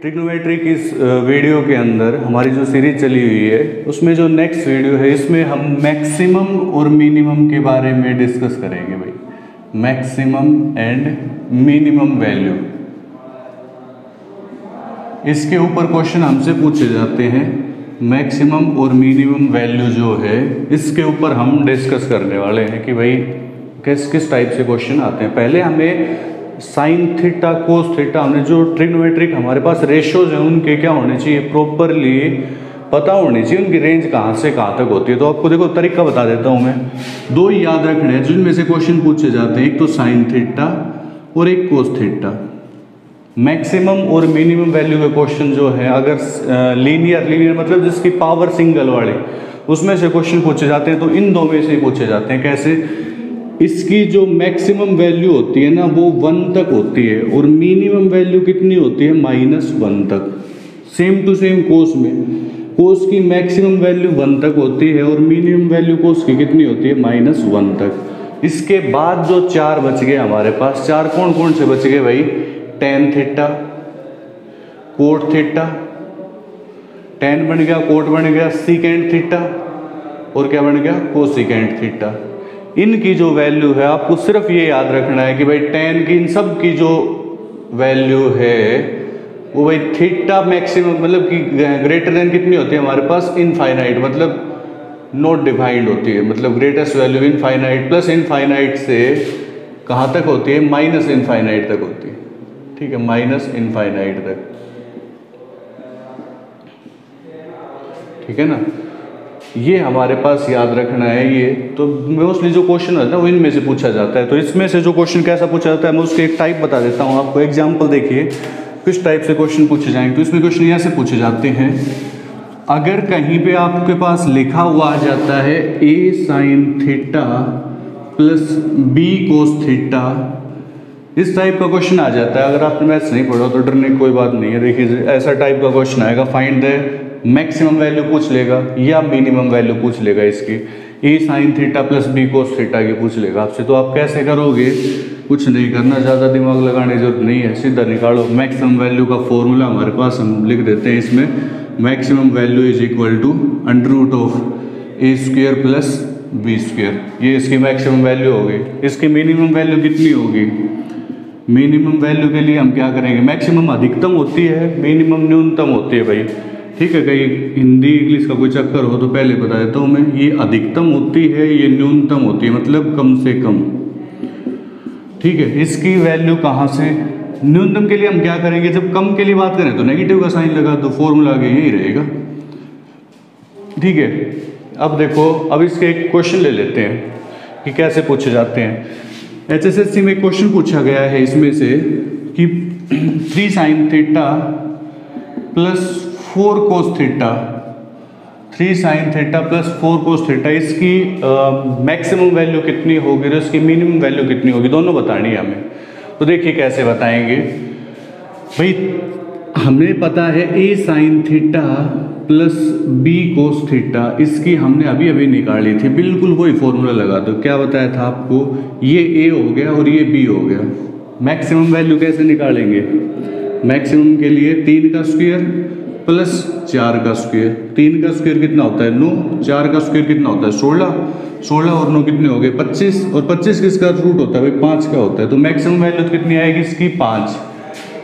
Trigonometric इस video के अंदर हमारी जो सीरीज़ चली हुई है, उसमें जो नेक्स्ट वीडियो है, इसमें हम मैक्सिमम और मिनिमम के बारे में डिस्कस करेंगे भाई। मैक्सिमम एंड मिनिमम वैल्यू इसके ऊपर क्वेश्चन हमसे पूछे जाते हैं मैक्सिमम और मिनिमम वैल्यू जो है, इसके ऊपर हम डिस्कस करने वाले हैं कि भाई, किस किस टाइप से क्वेश्चन आते हैं। पहले हमें साइन थीटा, कोस थीटा, हमने जो ट्रिग्नोमेट्रिक हमारे पास रेशोज हैं, उनके क्या होने चाहिए? प्रॉपरली पता होनी चाहिए, उनकी रेंज कहाँ से कहाँ तक होती है। तो आपको देखो, तरीका बता देता हूँ मैं। दो ही याद रखने हैं, जिनमें से क्वेश्चन पूछे जाते हैं। एक तो साइन थीटा और एक कोस थीटा। मैक्सिमम और मिनिमम वैल्यू के क्वेश्चन जो है, अगर लीनियर लीनियर मतलब जिसकी पावर सिंगल वाले, उसमें से क्वेश्चन पूछे जाते हैं। तो इन दो में से पूछे जाते हैं, कैसे? इसकी जो मैक्सिमम वैल्यू होती है ना, वो वन तक होती है और मिनिमम वैल्यू कितनी होती है? माइनस वन तक। सेम टू सेम कोस में। कोस की मैक्सिमम वैल्यू वन तक होती है और मिनिमम वैल्यू कोस की कितनी होती है? माइनस वन तक। इसके बाद जो चार बच गए हमारे पास, चार कौन कौन से बच गए भाई? Tan theta cot theta tan बन गया कोट बन गया सिकेंड थीटा और क्या बन गया? कोसिकेंड थीटा इनकी जो वैल्यू है, आपको सिर्फ़ ये याद रखना है कि भाई टेन की इन सब की जो वैल्यू है, वो भाई थीटा मैक्सिमम मतलब कि ग्रेटर देन कितनी होती है हमारे पास? इनफाइनाइट मतलब नॉट डिफाइंड होती है। मतलब greatest value infinite plus infinite से कहाँ तक होती है? माइनस इनफाइनाइट तक होती है। ठीक है माइनस इनफाइनाइट तक। ठीक है ना? ये हमारे पास याद रखना है ये। तो मोस्टली जो क्वेश्चन है ना, वो इनमें से पूछा जाता है। तो इसमें से जो क्वेश्चन कैसा पूछा जाता है, मैं उसके एक टाइप बता देता हूँ। आपको एग्ज़ाम्पल देखिए, किस टाइप से क्वेश्चन पूछे जाएँगे तो इसमें क्वेश्चन ऐसे पूछे जाते हैं, अगर कहीं पे आपके पास लिखा हुआ आ जाता है A sine theta plus B cos theta इस टाइप का क्वेश्चन आ जाता है। अगर आपने मैथ्स नहीं पढ़ा तो डरने की कोई बात नहीं है। देखिए, ऐसा टाइप का क्वेश्चन आएगा। फाइंड द मैक्सिमम वैल्यू पूछ लेगा या मिनिमम वैल्यू पूछ लेगा इसकी। A sine theta plus B cos theta की पूछ लेगा आपसे। तो आप कैसे करोगे? कुछ नहीं करना, ज़्यादा दिमाग लगाने की ज़रूरत नहीं है। सीधा निकालो। मैक्सिमम वैल्यू का फॉर्मूला हमारे पास, हम लिख देते हैं इसमें। Maximum value is equal to under root of A square plus B square. ये इसकी मैक्सिमम वैल्यू होगी। इसकी मिनिमम वैल्यू कितनी होगी? मिनिमम वैल्यू के लिए हम क्या करेंगे? मैक्सिमम अधिकतम होती है, मिनिमम न्यूनतम होती है भाई। ठीक है, कहीं हिंदी, इंग्लिश का कोई चक्कर हो तो पहले बता देता हूँ मैं ये अधिकतम होती है, ये न्यूनतम होती है मतलब कम से कम। ठीक है, इसकी वैल्यू कहाँ से? न्यूनतम के लिए हम क्या करेंगे? जब कम के लिए बात करें तो नेगेटिव का साइन लगा तो फॉर्मूला आगे यही रहेगा। ठीक है, अब देखो, अब इसके एक क्वेश्चन ले लेते हैं, कि कैसे पूछे जाते हैं। एच एस एस सी में क्वेश्चन पूछा गया है इसमें से, कि three sine theta plus four cos theta three sine theta plus four cos theta इसकी मैक्सिमम वैल्यू कितनी होगी और इसकी मिनिमम वैल्यू कितनी होगी, दोनों बतानी है हमें। तो देखिए कैसे बताएँगे। भाई, हमें पता है A sine theta plus B cos theta इसकी हमने अभी अभी निकाली थी। बिल्कुल वही फॉर्मूला लगा दो। क्या बताया था आपको? ये ए हो गया और ये बी हो गया। मैक्सिमम वैल्यू कैसे निकालेंगे? मैक्सिमम के लिए तीन का स्क्वायर प्लस चार का स्क्वेयर। तीन का स्क्वेयर कितना होता है? नौ। चार का स्क्वेयर कितना होता है? सोलह। सोलह और नौ कितने हो गए? पच्चीस। और पच्चीस किसका रूट होता है भाई, पाँच का होता है। तो मैक्सिमम वैल्यू तो कितनी आएगी इसकी? पाँच।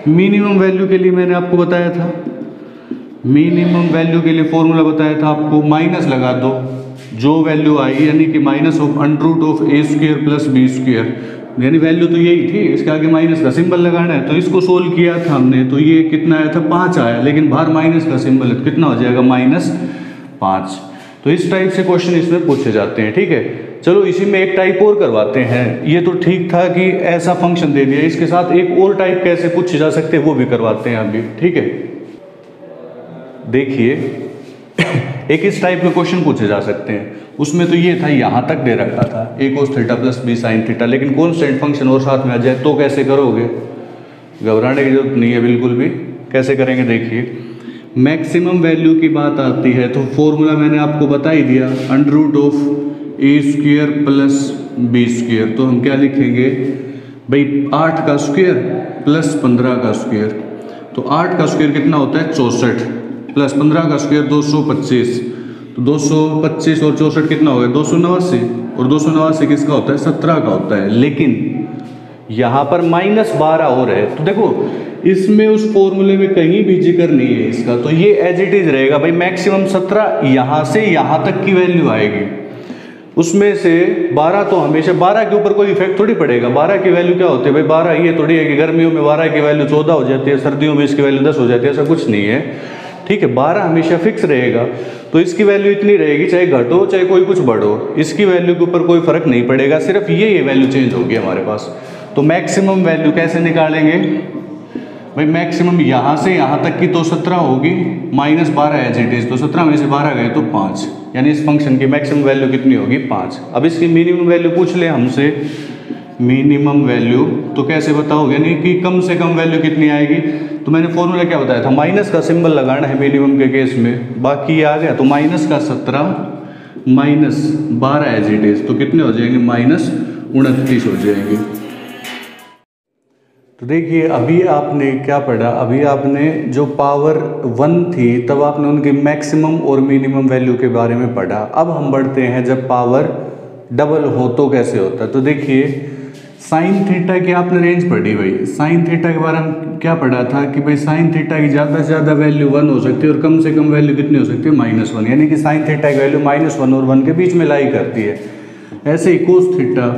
मिनिमम वैल्यू के लिए मैंने आपको बताया था। मिनिमम वैल्यू के लिए फॉर्मूला बताया था आपको। माइनस लगा दो। जो वैल्यू आई, यानी कि minus of under root of A square plus B square यानी वैल्यू तो यही थी, इसके आगे माइनस का सिंबल लगाना है तो इसको सोल्व किया था हमने तो ये कितना आया था? पाँच आया, लेकिन बाहर माइनस का सिंबल है तो कितना हो जाएगा? माइनस पाँच. तो इस टाइप से क्वेश्चन इसमें पूछे जाते हैं, ठीक है? चलो, इसी में एक टाइप और करवाते हैं. ये तो ठीक था कि ऐसा फ़ंक्शन दे दिया, इसके साथ एक और टाइप कैसे पूछे जा सकते हैं, वो भी करवाते हैं अभी, ठीक है? देखिए एक इस टाइप के क्वेश्चन पूछे जा सकते हैं। उसमें तो ये था, यहाँ तक दे रखा था A cos theta plus B sine theta लेकिन कौन कॉन्स्टेंट फ़ंक्शन और साथ में आ जाए तो कैसे करोगे? घबराने की ज़रूरत नहीं है बिल्कुल भी। कैसे करेंगे? देखिए मैक्सिमम वैल्यू की बात आती है तो फॉर्मूला मैंने आपको बता ही दिया under root of A square plus B square तो हम क्या लिखेंगे? भाई, आठ का स्क्वेयर प्लस पंद्रह का स्क्वेयर तो आठ का स्क्वेयर कितना होता है? चौंसठ। प्लस पंद्रह का स्क्वेयर दो सौ पच्चीस। तो दो सौ पच्चीस और चौंसठ कितना हो गया? दो सौ नवासी। और दो सौ नवासी किसका होता है? सत्रह का होता है। लेकिन यहाँ पर माइनस बारह और है। तो देखो, इसमें उस फॉर्मूले में कहीं भी ज़िक्र नहीं है इसका। तो ये एज इट इज़ रहेगा। भाई मैक्सिमम सत्रह यहाँ से यहाँ तक की वैल्यू आएगी। उसमें से 12 तो हमेशा 12 के ऊपर कोई इफ़ेक्ट थोड़ी पड़ेगा। 12 की वैल्यू क्या होती है? भाई 12 ये थोड़ी है कि गर्मियों में 12 की वैल्यू 14 हो जाती है, सर्दियों में इसकी वैल्यू 10 हो जाती है। ऐसा कुछ नहीं है। ठीक है 12 हमेशा फिक्स रहेगा तो इसकी वैल्यू इतनी रहेगी, चाहे घटो, चाहे कोई कुछ बढ़ो, इसकी वैल्यू के ऊपर कोई फ़र्क नहीं पड़ेगा, सिर्फ़ ये ये वैल्यू चेंज होगी हमारे पास। तो मैक्सिमम वैल्यू कैसे निकालेंगे? भाई मैक्सिमम यहाँ से यहाँ तक की तो सत्रह होगी माइनस बारह एज इट इज़ तो सत्रह में से बारह गए तो पाँच। यानी इस फ़ंक्शन की मैक्सिमम वैल्यू कितनी होगी? पाँच। अब इसकी मिनिमम वैल्यू पूछ ले हमसे। मिनिमम वैल्यू तो कैसे बताओगे? यानी कि कम से कम वैल्यू कितनी आएगी? तो मैंने फॉर्मूला क्या बताया था? माइनस का सिंबल लगाना है मिनिमम के केस में। बाकी आ गया। तो माइनस का सत्रह माइनस बारह एज इट इज़ तो कितने हो जाएँगे? माइनस उनतीस हो जाएँगे। तो देखिए, अभी आपने क्या पढ़ा? अभी आपने जो पावर वन थी, तब आपने उनकी मैक्सिमम और मिनिमम वैल्यू के बारे में पढ़ा। अब हम बढ़ते हैं, जब पावर डबल हो तो कैसे होता है? तो देखिए साइन थीटा की आपने रेंज पढ़ी भाई। साइन थीटा के बारे में क्या पढ़ा था कि भाई साइन थीटा की ज़्यादा से ज़्यादा वैल्यू वन हो सकती है और कम से कम वैल्यू कितनी हो सकती है? माइनस वन यानी कि साइन थीटा की वैल्यू माइनस वन और वन के बीच में लाई करती है। ऐसे ही कोस थीटा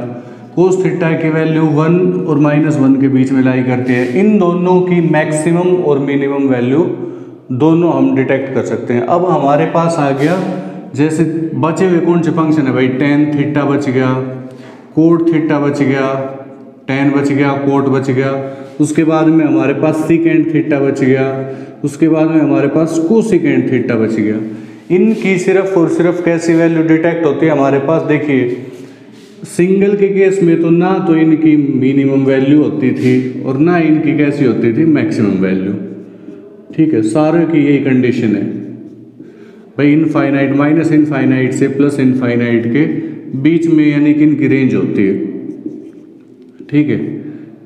कोस थीटा की वैल्यू वन और माइनस वन के बीच में लाई करती है। इन दोनों की मैक्सिमम और मिनिमम वैल्यू दोनों हम डिटेक्ट कर सकते हैं। अब हमारे पास आ गया, जैसे बचे हुए कौन से फ़ंक्शन है भाई? टेन थीटा बच गया कोट थीटा बच गया टेन बच गया, कोट बच गया। उसके बाद में हमारे पास सिकेंड थीटा बच गया। उसके बाद में हमारे पास को सिकेंड थीटा बच गया। इनकी सिर्फ़ और सिर्फ़ कैसी वैल्यू डिटेक्ट होती है हमारे पास? देखिए सिंगल के केस में तो ना तो इनकी मिनिमम वैल्यू होती थी और ना इनकी कैसी होती थी? मैक्सिमम वैल्यू ठीक है, सारे की यही कंडीशन है। भाई इनफाइनाइट माइनस इनफाइनाइट से प्लस इनफाइनाइट के बीच में यानी कि इनकी रेंज होती है। ठीक है?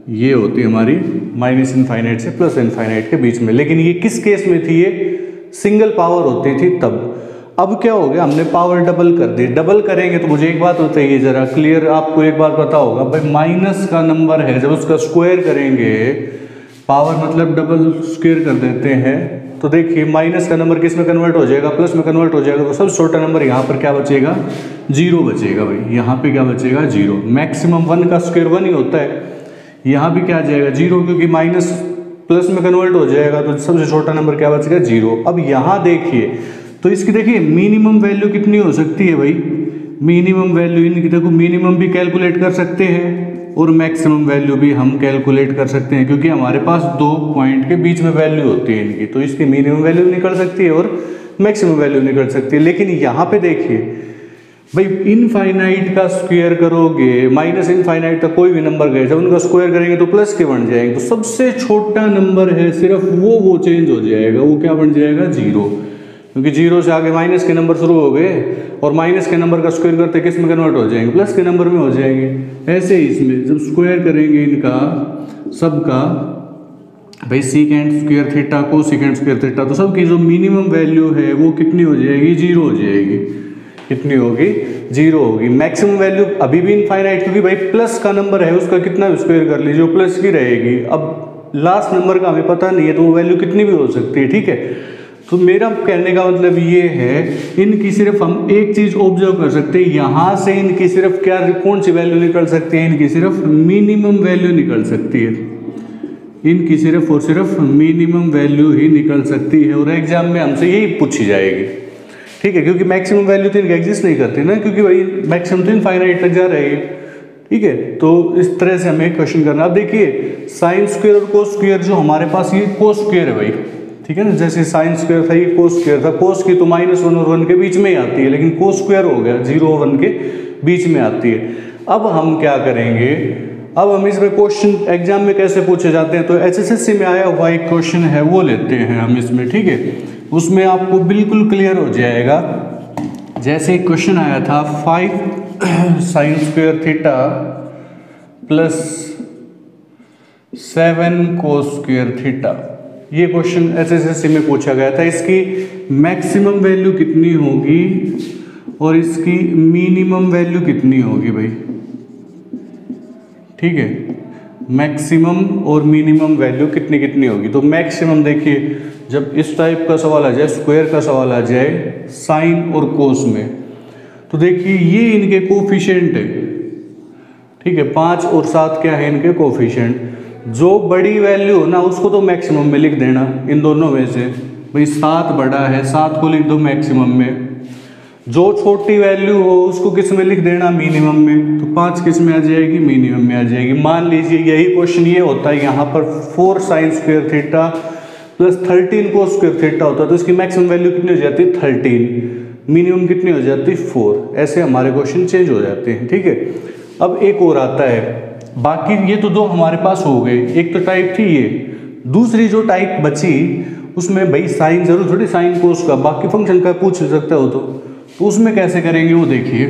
ये होती है हमारी माइनस इनफाइनाइट से प्लस इनफाइनाइट के बीच में। लेकिन ये किस केस में थी ये? सिंगल पावर होती थी तब। अब क्या हो गया? हमने पावर डबल कर दी। डबल करेंगे तो मुझे एक बात बताइए ज़रा। क्लियर आपको एक बार पता होगा। भाई माइनस का नंबर है। जब उसका स्क्वायर करेंगे पावर मतलब डबल स्क्वायर कर देते हैं। तो देखिए माइनस का नंबर किसमें कन्वर्ट हो जाएगा प्लस में कन्वर्ट हो जाएगा तो सबसे छोटा नंबर यहाँ पर क्या बचेगा? ज़ीरो बचेगा भाई। यहाँ पे क्या बचेगा? ज़ीरो मैक्सिमम वन का स्क्वेयर वन ही होता है। यहाँ भी क्या आ जाएगा? ज़ीरो क्योंकि माइनस प्लस में कन्वर्ट हो जाएगा तो सबसे छोटा नंबर क्या बचेगा? ज़ीरो अब यहाँ देखिए तो इसकी देखिए मिनिमम वैल्यू कितनी हो सकती है भाई? मिनिमम वैल्यू इनकी देखो मिनिमम भी कैलकुलेट कर सकते हैं। और मैक्सिमम वैल्यू भी हम कैलकुलेट कर सकते हैं, क्योंकि हमारे पास दो पॉइंट के बीच में वैल्यू होती है। इनकी तो इसकी मिनिमम वैल्यू निकल सकती है और मैक्सिमम वैल्यू निकल सकती है। लेकिन यहाँ पे देखिए, भाई इनफाइनाइट का स्क्वायर करोगे माइनस इनफाइनाइट का कोई भी नंबर गए, जब उनका स्क्वायर करेंगे तो प्लस के बन जाएँगे। तो सबसे छोटा नंबर है, सिर्फ़ वो वो चेंज हो जाएगा, वो क्या बन जाएगा? ज़ीरो क्योंकि ज़ीरो से आगे माइनस के नंबर शुरू हो गए और माइनस के नंबर का स्क्वायर करते किसमें कन्वर्ट हो जाएँगे? प्लस के नंबर में हो जाएँगे। ऐसे ही इसमें जब स्क्वायर करेंगे इनका, सबका, भाई सीकेंड स्क्वायर थीटा को सीकेंड स्क्वायर थीटा तो सबकी जो मिनिमम वैल्यू है वो कितनी हो जाएगी? ज़ीरो हो जाएगी। कितनी होगी? ज़ीरो होगी। मैक्सिमम वैल्यू अभी भी इनफाइनाइट क्योंकि भाई प्लस का नंबर है, उसका कितना स्क्वायर कर लीजिए प्लस की रहेगी। अब लास्ट नंबर का हमें पता नहीं है तो वो वैल्यू कितनी भी हो सकती है, ठीक है? तो मेरा कहने का मतलब ये है, इनकी सिर्फ़ हम एक चीज़ ऑब्ज़र्व कर सकते हैं, यहाँ से इनकी सिर्फ़ क्या, कौन सी वैल्यू निकल सकती है? इनकी सिर्फ़ मिनिमम वैल्यू निकल सकती है। इनकी सिर्फ़ और सिर्फ़ मिनिमम वैल्यू ही निकल सकती है। और एग्ज़ाम में हमसे यही पूछी जाएगी। ठीक है, क्योंकि मैक्सिमम वैल्यू तो इनकी एग्जिस्ट नहीं करती ना, क्योंकि भाई मैक्सिमम तो इनफाइनाइट तक जा रही ठीक है तो इस तरह से हमें क्वेश्चन करना। अब देखिए साइन स्क्वेयर और कोस स्क्वेयर जो हमारे पास ये कोस स्क्वेयर है भाई। ठीक है ना? जैसे साइन स्क्वायर था, ये कोस स्क्वायर था। कोस की तो माइनस वन और वन के बीच में ही आती है, लेकिन कोस स्क्वायर हो गया ज़ीरो और वन के बीच में आती है। अब हम क्या करेंगे? अब हम इसमें क्वेश्चन एग्ज़ाम में कैसे पूछे जाते हैं? तो एच में आया हुआ एक क्वेश्चन है, वो लेते हैं हम इसमें, ठीक है? उसमें आपको बिल्कुल क्लियर हो जाएगा। जैसे एक क्वेश्चन आया था five sine square theta plus seven cos square theta ये क्वेश्चन एस एस में पूछा गया था, इसकी मैक्सिमम वैल्यू कितनी होगी और इसकी मिनिमम वैल्यू कितनी होगी भाई? ठीक है? मैक्सिमम और मिनिमम वैल्यू कितनी कितनी होगी? तो मैक्सिमम देखिए, जब इस टाइप का सवाल आ जाए स्क्वायर का सवाल आ जाए साइन और कोस में तो देखिए ये इनके कोफिशेंट है। ठीक है? पाँच और सात क्या है इनके कोफिशिएंट जो बड़ी वैल्यू हो ना, उसको तो मैक्सिमम में लिख देना, इन दोनों में से। भाई, सात बड़ा है, सात को लिख दो मैक्सिमम में। जो छोटी वैल्यू हो, उसको किसमें लिख देना? मिनिमम में। तो पाँच किसमें आ जाएगी? मिनिमम में आ जाएगी। मान लीजिए, यही क्वेश्चन ये होता है, यहाँ पर four sine square theta plus thirteen cos square theta होता है तो इसकी मैक्सिमम वैल्यू कितनी हो जाती? है थर्टीन मिनिमम कितनी हो जाती? है फोर ऐसे हमारे क्वेश्चन चेंज हो जाते हैं, ठीक है? अब एक और आता है। बाकी ये तो दो हमारे पास हो गए। एक तो टाइप थी ये। दूसरी जो टाइप बची, उसमें भाई साइन ज़रूर, थोड़ी साइन कोस का, बाकी फ़ंक्शन का पूछ सकते हो तो। तो उसमें कैसे करेंगे वो देखिए।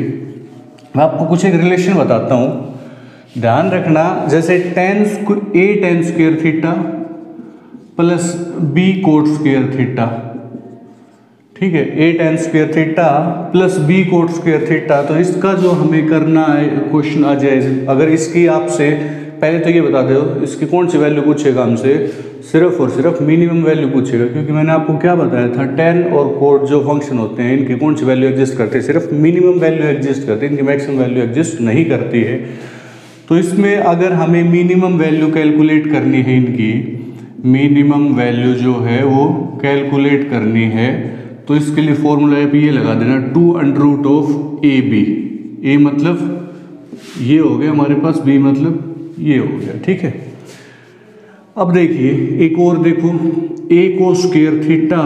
मैं आपको कुछ एक रिलेशन बताता हूँ। ध्यान रखना, जैसे tan A tan square theta plus B cot square theta ठीक है A tan square theta plus B cot square theta तो इसका जो हमें करना है क्वेश्चन आ जाए, अगर इसकी आपसे, पहले तो ये बता दो, इसकी कौन सी वैल्यू पूछेगा हमसे? सिर्फ़ और सिर्फ़ मिनिमम वैल्यू पूछेगा, क्योंकि मैंने आपको क्या बताया था टेन और कोड जो फ़ंक्शन होते हैं, इनकी कौन सी वैल्यू एग्जिस्ट करते हैं? सिर्फ़ मिनिमम वैल्यू एग्जिस्ट करती है, इनकी मैक्सिमम वैल्यू एग्जिस्ट नहीं करती है। तो इसमें अगर हमें मिनिमम वैल्यू कैलकुलेट करनी है इनकी मिनिमम वैल्यू जो है वो कैलकुलेट करनी है तो इसके लिए फॉर्मूला आप ये लगा देना two under root of A B A मतलब ये हो गया हमारे पास बी मतलब ये हो गया, ठीक है? अब देखिए, एक और देखो A cos square theta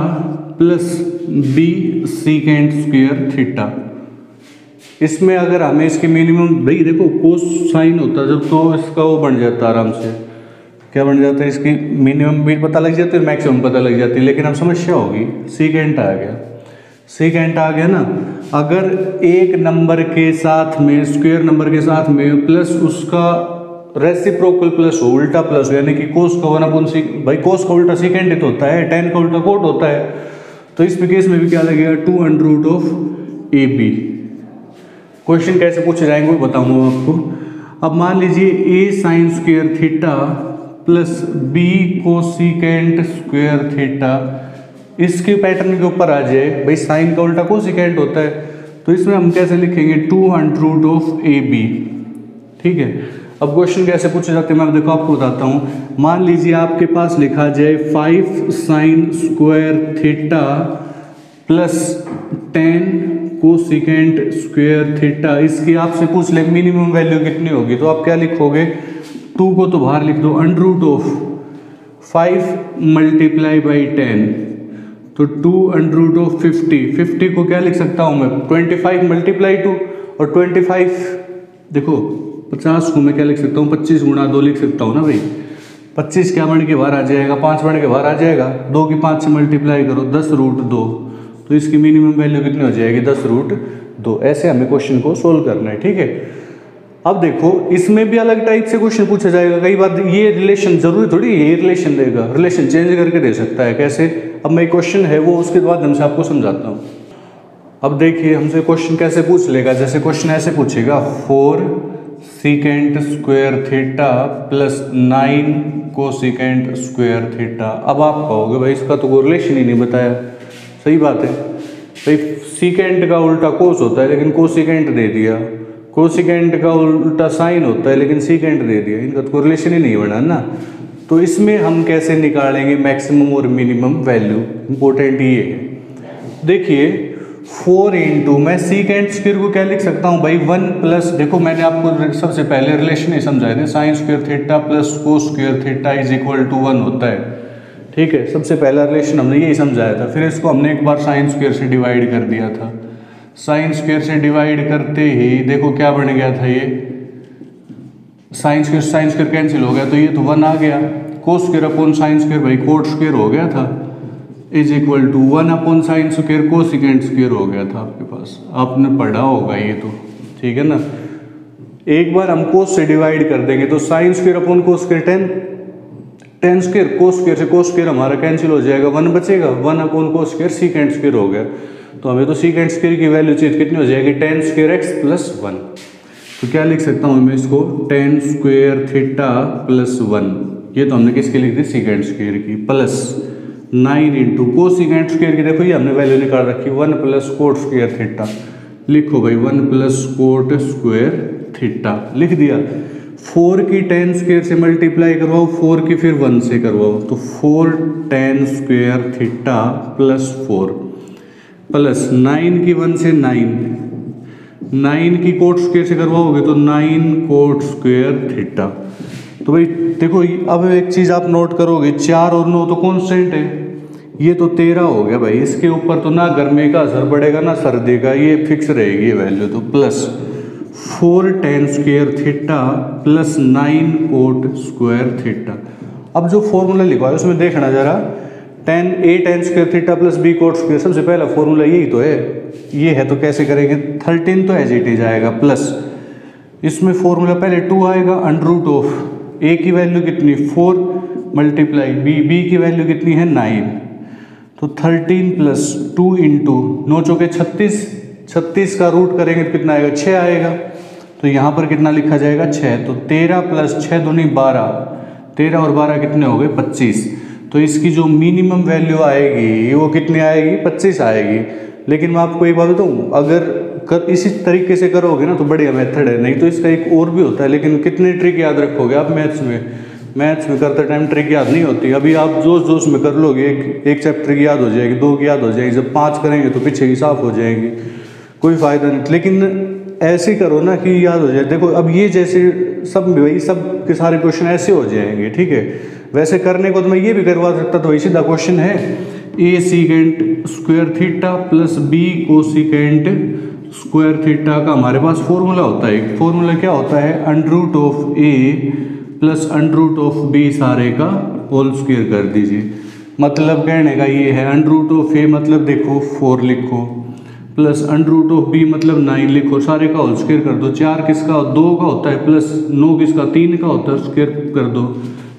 plus B secant square theta इसमें अगर हमें इसके मिनिमम भाई देखो कोस साइन होता जब तो इसका वो बन जाता आराम से। क्या बन जाता है? इसकी मिनिमम भी पता लग जाती है मैक्सिमम पता लग जाती है। लेकिन अब समस्या होगी। सीकेंट आ गया। सीकेंट आ गया ना? अगर एक नंबर के साथ में स्क्वेयर नंबर के साथ में प्लस उसका रेसिप्रोकल प्लस हो, उल्टा प्लस यानी कि कोस का वन अपन सी भाई कोस का उल्टा सिकेंड तो होता है टेन का उल्टा कोट होता है। तो इस केस में भी क्या लगेगा? Two under root of A B question कैसे पूछे जाएँगे वो बताऊँगा आपको। अब मान लीजिए A sine square theta plus B cosecant square theta इसके पैटर्न के ऊपर आ जाए, भाई साइन का उल्टा कोसिकेंट होता है तो इसमें हम कैसे लिखेंगे? Two under root of A B ठीक है? अब क्वेश्चन कैसे पूछे जाते हैं? मैं देखो, आपको बताता हूँ। मान लीजिए आपके पास लिखा जाए five sine square theta plus ten cosecant square theta इसकी आपसे पूछ ले मिनिमम वैल्यू कितनी होगी? तो आप क्या लिखोगे? टू को तो बाहर लिख दो under root of five multiply by ten तो two under root of fifty fifty को क्या लिख सकता हूँ मैं? ट्वेंटी फाइव मल्टीप्लाई टू और ट्वेंटी फाइव देखो, पचास को मैं क्या लिख सकता हूँ? पच्चीस गुणा दो लिख सकता हूँ ना भाई? पच्चीस क्या बन के बाहर आ जाएगा? पाँच बन के बाहर आ जाएगा। दो की पाँच से मल्टीप्लाई करो, दस रूट दो। तो इसकी मिनिमम वैल्यू कितनी हो जाएगी? दस रूट दो। ऐसे हमें क्वेश्चन को सोल्व करना है, ठीक है? अब देखो, इसमें भी अलग टाइप से क्वेश्चन पूछा जाएगा। कई बार ये रिलेशन ज़रूरी थोड़ी, ये रिलेशन देगा। रिलेशन चेंज करके दे सकता है। कैसे? अब मैं क्वेश्चन है, वो उसके बाद हमसे आपको समझाता हूँ। अब देखिए, हमसे क्वेश्चन कैसे पूछ लेगा? जैसे क्वेश्चन ऐसे पूछेगा four secant square theta plus nine cosecant square theta अब आप कहोगे, भाई, इसका तो कोई रिलेशन ही नहीं बताया। सही बात है। भाई सीकेंट का उल्टा कोस होता है, लेकिन को सीकेंट दे दिया। कोसिकेंट का उल्टा साइन होता है, लेकिन सीकेंट दे दिया। इनका तो रिलेशन ही नहीं बना ना। तो इसमें हम कैसे निकालेंगे मैक्सिमम और मिनिमम वैल्यू इंपॉर्टेंट ये है। देखिए फोर इंटू मैं सीकेंड स्क्र को क्या लिख सकता हूँ भाई? वन प्लस देखो मैंने आपको सबसे पहले रिलेशन ही समझाए थे sine square theta plus cos square theta is equal to one होता है। ठीक है, सबसे पहला रिलेशन हमने यही समझाया था। फिर इसको हमने एक बार साइन स्क्र से डिवाइड कर दिया था। साइन स्क्वेयर से डिवाइड करते ही देखो क्या बन गया था ये। Sine square sine square cancel हो गया तो ये तो वन आ गया। Cos square upon sine square भाई, कोट स्क्वेयर हो गया था। Is equal to one upon sine square cosecant square हो गया था आपके पास। आपने पढ़ा होगा ये तो ठीक है ना? एक बार हम कोस से डिवाइड कर देंगे तो sine square upon cos square tan. Tan square cos square से को स्केयर हमारा कैंसिल हो जाएगा, वन बचेगा। One upon cos square secant square हो गया। तो हमें तो सीकेंड स्केयर की वैल्यू चाहिए कितनी हो जाएगी? Tan square x plus one तो क्या लिख सकता हूँ मैं इसको? Tan square theta plus one ये तो हमने किसकी लिख दी? सीकेंड स्केयर की. Plus nine into cosecant square की देखो, ये हमने वैल्यू निकाल रखी one plus cot square theta लिखो भाई one plus cot square theta लिख दिया। फोर की टेन स्क्वेयर से मल्टीप्लाई करवाओ फोर की फिर वन से करवाओ। तो four tan square theta plus four plus nine की वन से नाइन। नाइन की कोट स्क्वेयर से करवाओगे तो नाइन कोट स्क्वेयर थीटा। तो भाई, देखो अब एक चीज़ आप नोट करोगे, चार और नौ तो कॉन्स्टेंट है। ये तो तेरह हो गया भाई, इसके ऊपर तो ना गर्मी का असर पड़ेगा, ना सर्दी का, ये फिक्स रहेगी वैल्यू तो। Plus four tan square theta plus nine cot square theta अब जो फॉर्मूला लिखवा है उसमें देखना जरा tan, A tan square theta plus B cot square सबसे पहला फॉर्मूला यही तो है। ये है तो कैसे करेंगे? थर्टीन तो एज इट इज़ आएगा प्लस इसमें फॉर्मूला पहले टू आएगा अंडर रूट ऑफ़ ए की वैल्यू कितनी? फोर मल्टीप्लाई बी बी की वैल्यू कितनी है? नाइन तो थर्टीन प्लस टू इंटू नौ चौके छत्तीस। छत्तीस का रूट करेंगे तो कितना आएगा? छः आएगा। तो यहाँ पर कितना लिखा जाएगा? छः तो तेरह प्लस छः दूनी बारह। तेरह और बारह कितने हो गए? पच्चीस। तो इसकी जो मिनिमम वैल्यू आएगी, वो कितनी आएगी? पच्चीस आएगी। लेकिन मैं आपको एक बात बताऊँ, अगर कर, इसी तरीके से करोगे ना तो बढ़िया मेथड है। नहीं तो इसका एक और भी होता है, लेकिन कितनी ट्रिक याद रखोगे आप मैथ्स में? मैथ्स में करते टाइम ट्रिक याद नहीं होती। अभी आप जोश जोश में कर लोगे, एक एक चैप्टर की याद हो जाएगी, दो की याद हो जाएगी, जब पाँच करेंगे तो पीछे की साफ़ हो जाएँगी। कोई फ़ायदा नहीं। लेकिन ऐसे करो ना कि याद हो जाए। देखो, अब ये जैसे सब भाई सब के सारे क्वेश्चन ऐसे हो जाएँगे, ठीक है? वैसे करने को तो मैं ये भी करवा सकता तो वही सीधा क्वेश्चन है A secant square theta plus B cosecant square theta का हमारे पास फॉर्मूला होता है। फॉर्मूला क्या होता है? Under root of A plus under root of B सारे का होल स्क्वेयर कर दीजिए। मतलब कहने का ये है अंडर रूट ऑफ़ ए मतलब देखो फोर लिखो plus under root of B मतलब नाइन लिखो, सारे का होल स्क्वेयर कर दो। चार किसका? दो का होता है प्लस नौ किसका? तीन का होता है स्क्वेयर कर दो।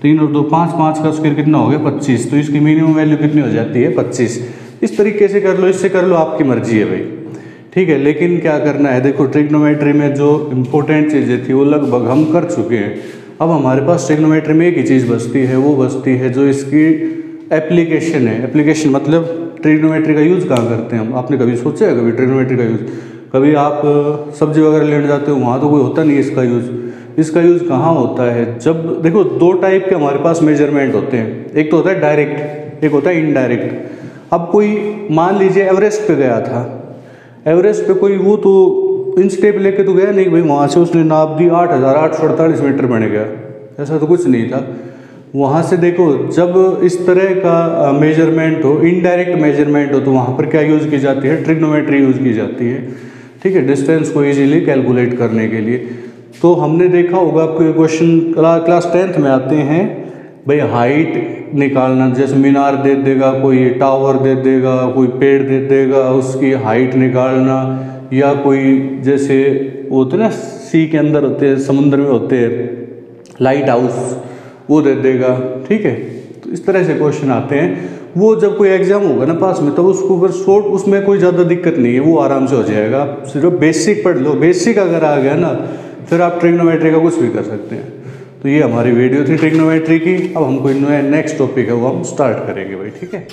तीन और दो, पाँच पाँच का स्क्वेयर कितना हो गया? पच्चीस। तो इसकी मिनिमम वैल्यू कितनी हो जाती है? पच्चीस। इस तरीके से कर लो, इससे कर लो, आपकी मर्ज़ी है भाई। ठीक है, लेकिन क्या करना है? देखो ट्रिग्नोमेट्री में जो इम्पोर्टेंट चीज़ें थी, वो लगभग हम कर चुके हैं। अब हमारे पास ट्रिग्नोमेट्री में एक ही चीज़ बचती है, वो बचती है जो इसकी एप्लीकेशन है। एप्लीकेशन मतलब ट्रिग्नोमेट्री का यूज़ कहाँ करते हैं हम? आपने कभी सोचा है कभी ट्रिग्नोमेट्री का यूज़ कभी आप सब्ज़ी वगैरह लेने जाते हो, वहाँ तो कोई होता नहीं इसका यूज़ इसका यूज़ कहाँ होता है? जब, देखो, दो टाइप के हमारे पास मेज़रमेंट होते हैं। एक तो होता है डायरेक्ट एक होता है इनडायरेक्ट अब कोई, मान लीजिए एवरेस्ट पे गया था। एवरेस्ट पे कोई, वो तो इंस्टेप लेके तो गया नहीं, भाई, वहाँ से उसने नाप दी आठ हज़ार आठ सौ अड़तालीस मीटर बन गया। ऐसा तो कुछ नहीं था। वहाँ से देखो, जब इस तरह का मेज़रमेंट हो इनडायरेक्ट मेज़रमेंट हो तो वहाँ पर क्या यूज़ की जाती है? ट्रिग्नोमेट्री यूज़ की जाती है। ठीक है डिस्टेंस को इजीली कैलकुलेट करने के लिए। तो हमने देखा होगा आपको क्वेश्चन क्लास टेंथ में आते हैं। भाई हाइट निकालना, जैसे मीनार दे देगा, कोई टावर दे देगा, कोई पेड़ दे देगा, उसकी हाइट निकालना, या कोई जैसे वो होते ना सी के अंदर होते हैं, समुद्र में होते हैं लाइट हाउस वो दे देगा, ठीक है? तो इस तरह से क्वेश्चन आते हैं। वो जब कोई एग्ज़ाम होगा ना पास में, तब तो उसको ऊपर शॉर्ट उसमें कोई ज़्यादा दिक्कत नहीं है, वो आराम से हो जाएगा। सिर्फ़ बेसिक पढ़ लो। बेसिक अगर आ गया ना फिर आप ट्रिग्नोमेट्री का कुछ भी कर सकते हैं। तो ये हमारी वीडियो थी ट्रिग्नोमेट्री की। अब हमको नेक्स्ट टॉपिक है, वो हम स्टार्ट करेंगे भाई, ठीक है?